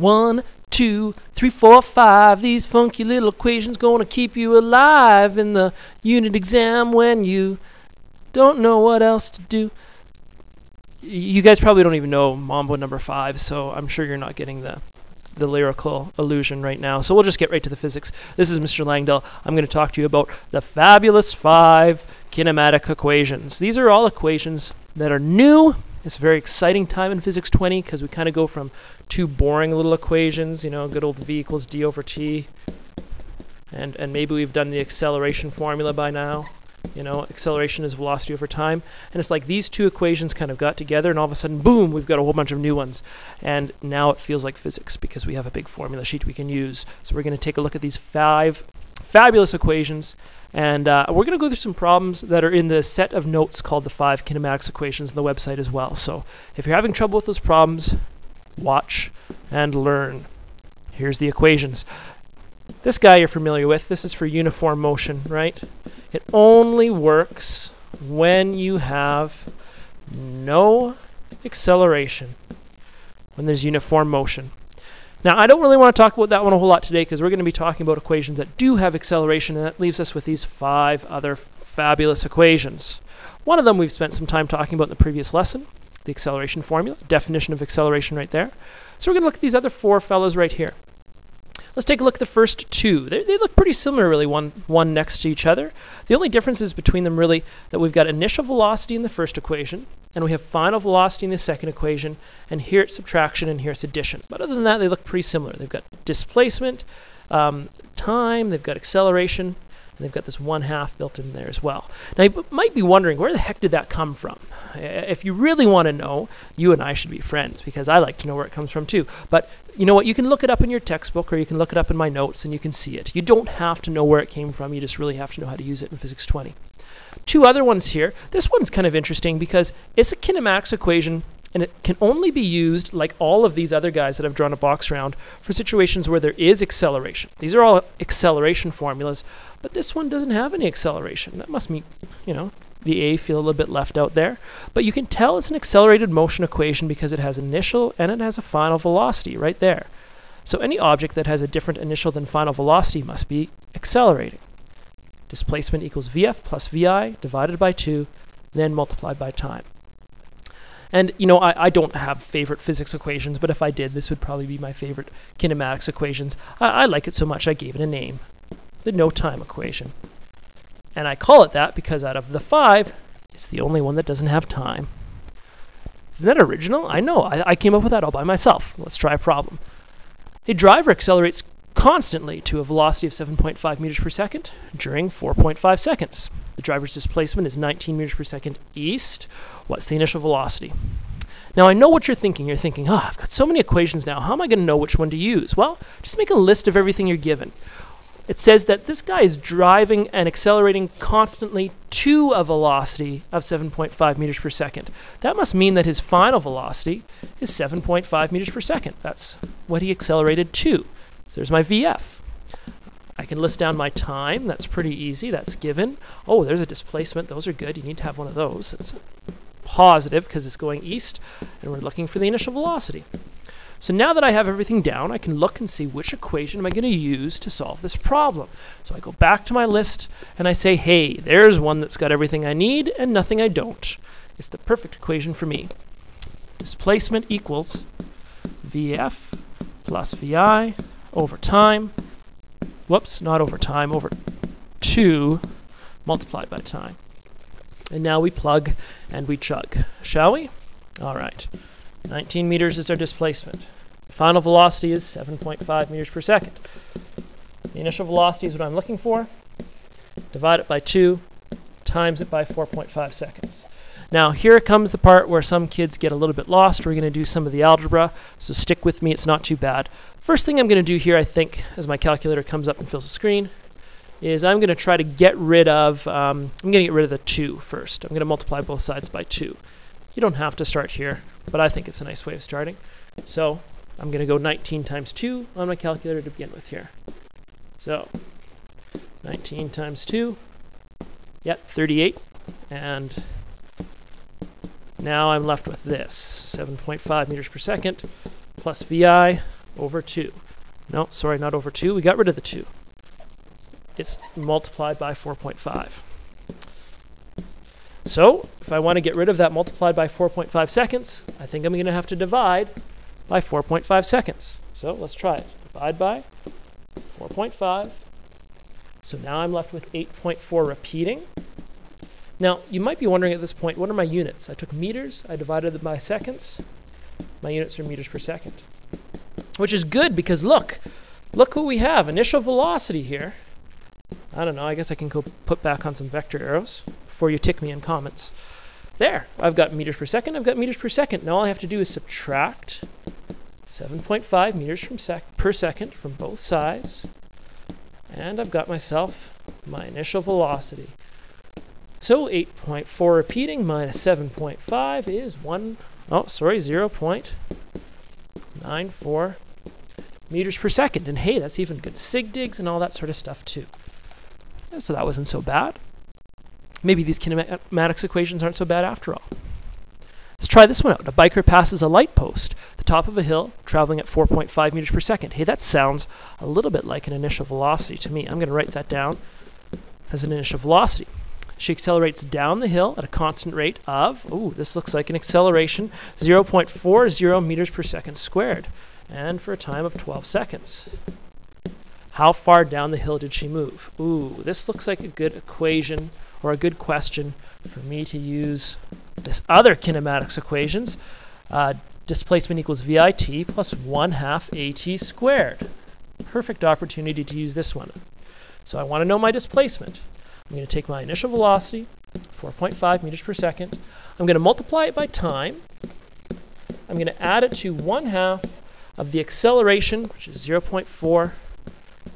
One, two, three, four, five. These funky little equations gonna keep you alive in the unit exam when you don't know what else to do. You guys probably don't even know Mambo number five, so I'm sure you're not getting the the lyrical illusion right now. So we'll just get right to the physics. This is Mr. Langdale. I'm going to talk to you about the fabulous five kinematic equations. These are all equations that are new. It's a very exciting time in Physics 20 because we kind of go from two boring little equations, you know, good old v equals d over t, and, and maybe we've done the acceleration formula by now. You know, acceleration is velocity over time. And it's like these two equations kind of got together, and all of a sudden, boom, we've got a whole bunch of new ones. And now it feels like physics because we have a big formula sheet we can use. So we're going to take a look at these five fabulous equations. And uh, we're going to go through some problems that are in the set of notes called the five kinematics equations on the website as well. So if you're having trouble with those problems, watch and learn. Here's the equations. This guy you're familiar with, this is for uniform motion, right? It only works when you have no acceleration, when there's uniform motion. Now, I don't really want to talk about that one a whole lot today because we're going to be talking about equations that do have acceleration, and that leaves us with these five other fabulous equations. One of them we've spent some time talking about in the previous lesson, the acceleration formula, definition of acceleration right there. So we're going to look at these other four fellows right here. Let's take a look at the first two. They, they, look pretty similar, really, one, one next to each other. The only difference is between them, really, that we've got initial velocity in the first equation, and we have final velocity in the second equation, and here it's subtraction, and here it's addition. But other than that, they look pretty similar. They've got displacement, um, time, they've got acceleration, and they've got this one half built in there as well. Now, you might be wondering, where the heck did that come from? If you really want to know, you and I should be friends because I like to know where it comes from too. But you know what? You can look it up in your textbook or you can look it up in my notes and you can see it. You don't have to know where it came from. You just really have to know how to use it in Physics 20. Two other ones here. This one's kind of interesting because it's a kinematics equation and it can only be used, like all of these other guys that I've drawn a box around, for situations where there is acceleration. These are all acceleration formulas, but this one doesn't have any acceleration. That must mean, you know, the A feel a little bit left out there. But you can tell it's an accelerated motion equation because it has initial and it has a final velocity right there. So any object that has a different initial than final velocity must be accelerating. Displacement equals Vf plus Vi divided by 2, then multiplied by time. And, you know, I, I don't have favorite physics equations, but if I did, this would probably be my favorite kinematics equations. I, I like it so much I gave it a name, the no time equation. And I call it that because out of the five, it's the only one that doesn't have time. Isn't that original? I know, I, I came up with that all by myself. Let's try a problem. A driver accelerates constantly to a velocity of 7.5 meters per second during 4.5 seconds. The driver's displacement is 19 meters per second east. What's the initial velocity? Now, I know what you're thinking. You're thinking, oh, I've got so many equations now. How am I going to know which one to use? Well, just make a list of everything you're given. It says that this guy is driving and accelerating constantly to a velocity of 7.5 meters per second. That must mean that his final velocity is 7.5 meters per second. That's what he accelerated to. So there's my VF. I can list down my time. That's pretty easy. That's given. Oh, there's a displacement. Those are good. You need to have one of those. It's positive because it's going east, and we're looking for the initial velocity. So now that I have everything down, I can look and see which equation am I going to use to solve this problem. So I go back to my list and I say, hey, there's one that's got everything I need and nothing I don't. It's the perfect equation for me. Displacement equals VF plus VI over time whoops, not over time, over 2 multiplied by time. And now we plug and we chug, shall we? All right. 19 meters is our displacement. Final velocity is 7.5 meters per second. The initial velocity is what I'm looking for. Divide it by 2, times it by 4.5 seconds. Now, here comes the part where some kids get a little bit lost. We're going to do some of the algebra, so stick with me. It's not too bad. First thing I'm going to do here, I think, as my calculator comes up and fills the screen, is I'm going to try to get rid of, um, I'm going to get rid of the 2 first. I'm going to multiply both sides by 2. You don't have to start here, but I think it's a nice way of starting. So I'm going to go 19 times 2 on my calculator to begin with here. So 19 times 2, yep, 38. And now I'm left with this, 7.5 meters per second plus VI over 2. No, sorry, not over 2. We got rid of the 2. It's multiplied by 4.5. So, if I want to get rid of that multiplied by 4.5 seconds, I think I'm going to have to divide by 4.5 seconds. So, let's try it. Divide by 4.5. So now I'm left with 8.4 repeating. Now, you might be wondering at this point, what are my units? I took meters, I divided them by seconds. My units are meters per second. Which is good because look, look who we have. Initial velocity here. I don't know, I guess I can go put back on some vector arrows before you tick me in comments. There, I've got meters per second, I've got meters per second. Now all I have to do is subtract 7.5 meters from sec per second from both sides. And I've got myself my initial velocity. So 8.4 repeating minus 7.5 is 1, oh, sorry, 0.94 meters per second. And hey, that's even good sig digs and all that sort of stuff too. And so that wasn't so bad. Maybe these kinematics equations aren't so bad after all. Let's try this one out. A biker passes a light post, the top of a hill, traveling at 4.5 meters per second. Hey, that sounds a little bit like an initial velocity to me. I'm going to write that down as an initial velocity. She accelerates down the hill at a constant rate of, ooh, this looks like an acceleration, 0.40 meters per second squared, and for a time of 12 seconds. How far down the hill did she move? Ooh, this looks like a good equation or a good question for me to use this other kinematics equations, uh, displacement equals VIT plus 1 half AT squared. Perfect opportunity to use this one. So I want to know my displacement. I'm going to take my initial velocity, 4.5 meters per second. I'm going to multiply it by time. I'm going to add it to 1 half of the acceleration, which is 0.4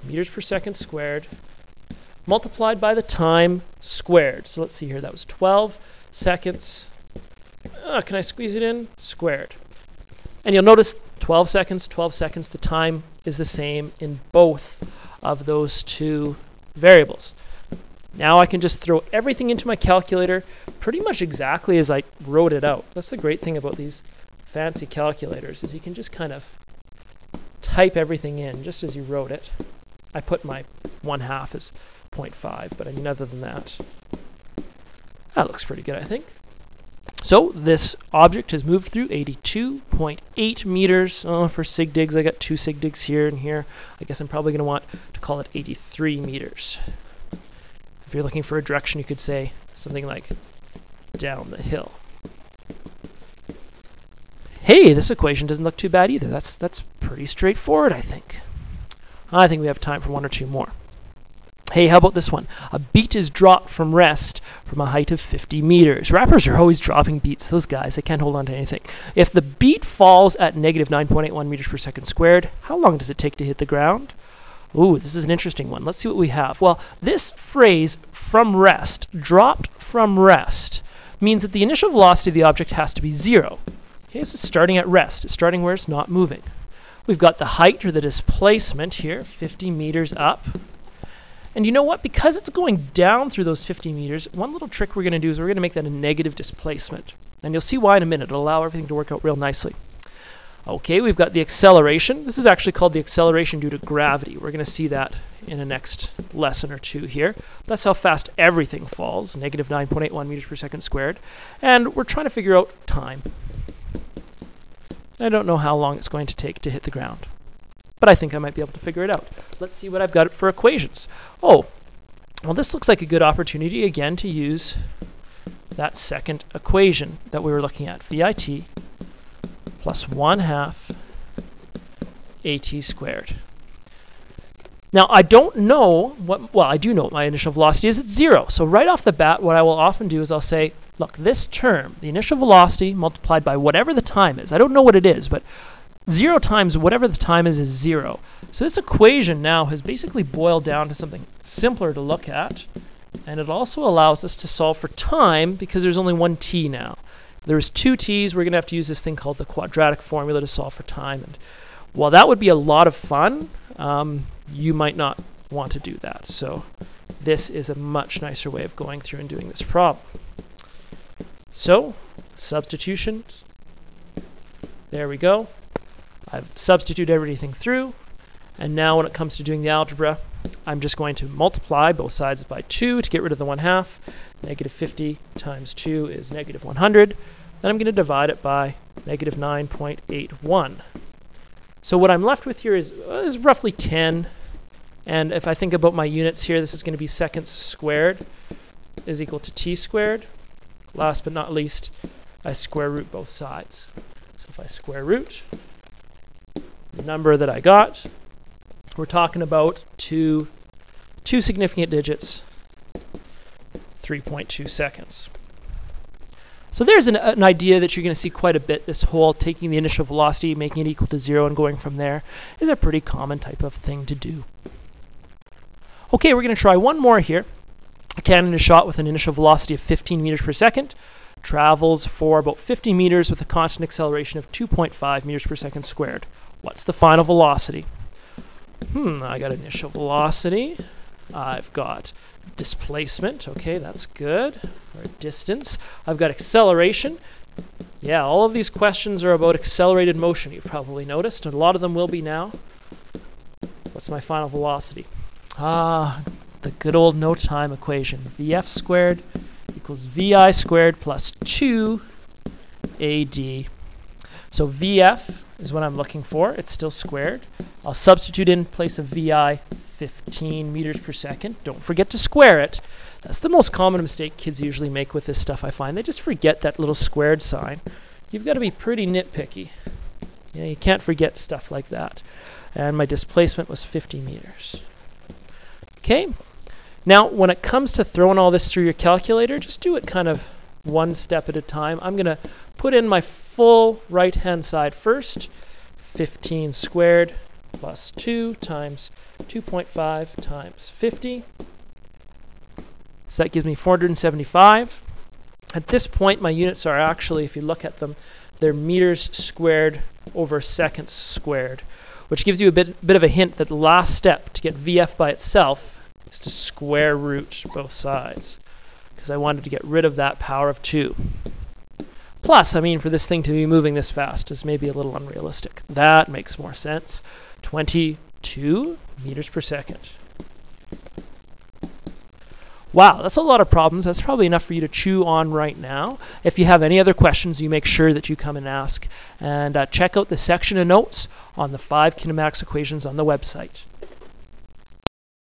meters per second squared, multiplied by the time squared. So let's see here, that was 12 seconds uh, can I squeeze it in? Squared. And you'll notice 12 seconds, 12 seconds, the time is the same in both of those two variables. Now I can just throw everything into my calculator pretty much exactly as I wrote it out. That's the great thing about these fancy calculators is you can just kind of type everything in just as you wrote it. I put my 1 half as 0.5, but I mean other than that, that looks pretty good I think. So this object has moved through 82.8 meters. Oh, for sig digs, I got two sig digs here and here. I guess I'm probably going to want to call it 83 meters. If you're looking for a direction, you could say something like down the hill. Hey, this equation doesn't look too bad either. That's, that's pretty straightforward, I think. I think we have time for one or two more. Hey, how about this one? A beat is dropped from rest from a height of 50 meters. Rappers are always dropping beats. Those guys, they can't hold on to anything. If the beat falls at negative 9.81 meters per second squared, how long does it take to hit the ground? Ooh, this is an interesting one. Let's see what we have. Well, this phrase, from rest, dropped from rest, means that the initial velocity of the object has to be zero. Okay, is starting at rest. It's starting where it's not moving. We've got the height or the displacement here, 50 meters up. And you know what? Because it's going down through those 50 meters, one little trick we're going to do is we're going to make that a negative displacement. And you'll see why in a minute. It'll allow everything to work out real nicely. Okay, we've got the acceleration. This is actually called the acceleration due to gravity. We're going to see that in the next lesson or two here. That's how fast everything falls, negative 9.81 meters per second squared. And we're trying to figure out time. I don't know how long it's going to take to hit the ground but I think I might be able to figure it out. Let's see what I've got for equations. Oh, well, this looks like a good opportunity again to use that second equation that we were looking at, VIT plus 1 half AT squared. Now, I don't know what, well, I do know my initial velocity is at zero. So right off the bat, what I will often do is I'll say, look, this term, the initial velocity multiplied by whatever the time is, I don't know what it is, but 0 times whatever the time is is 0. So this equation now has basically boiled down to something simpler to look at. And it also allows us to solve for time because there's only one t now. There's two t's, we're going to have to use this thing called the quadratic formula to solve for time. And while that would be a lot of fun, um, you might not want to do that. So this is a much nicer way of going through and doing this problem. So substitutions. There we go. I've substituted everything through, and now when it comes to doing the algebra, I'm just going to multiply both sides by 2 to get rid of the 1 half. Negative 50 times 2 is negative 100. Then I'm going to divide it by negative 9.81. So what I'm left with here is, uh, is roughly 10. And if I think about my units here, this is going to be seconds squared is equal to t squared. Last but not least, I square root both sides. So if I square root number that I got, we're talking about two, two significant digits, 3.2 seconds. So there's an, an idea that you're going to see quite a bit. This whole taking the initial velocity, making it equal to zero, and going from there is a pretty common type of thing to do. Okay, we're going to try one more here. A cannon is shot with an initial velocity of 15 meters per second, travels for about 50 meters with a constant acceleration of 2.5 meters per second squared. What's the final velocity? Hmm, I got initial velocity. I've got displacement. Okay, that's good. Or distance. I've got acceleration. Yeah, all of these questions are about accelerated motion, you've probably noticed, and a lot of them will be now. What's my final velocity? Ah, the good old no time equation. Vf squared equals Vi squared plus 2 AD. So Vf is what I'm looking for. It's still squared. I'll substitute in place of Vi 15 meters per second. Don't forget to square it. That's the most common mistake kids usually make with this stuff, I find. They just forget that little squared sign. You've got to be pretty nitpicky. You, know, you can't forget stuff like that. And my displacement was 50 meters. Okay. Now, when it comes to throwing all this through your calculator, just do it kind of one step at a time. I'm going to put in my full right-hand side first. 15 squared plus 2 times 2.5 times 50. So that gives me 475. At this point, my units are actually, if you look at them, they're meters squared over seconds squared, which gives you a bit, bit of a hint that the last step to get VF by itself is to square root both sides, because I wanted to get rid of that power of 2. Plus, I mean, for this thing to be moving this fast is maybe a little unrealistic. That makes more sense. 22 meters per second. Wow, that's a lot of problems. That's probably enough for you to chew on right now. If you have any other questions, you make sure that you come and ask. And uh, check out the section of notes on the five kinematics equations on the website.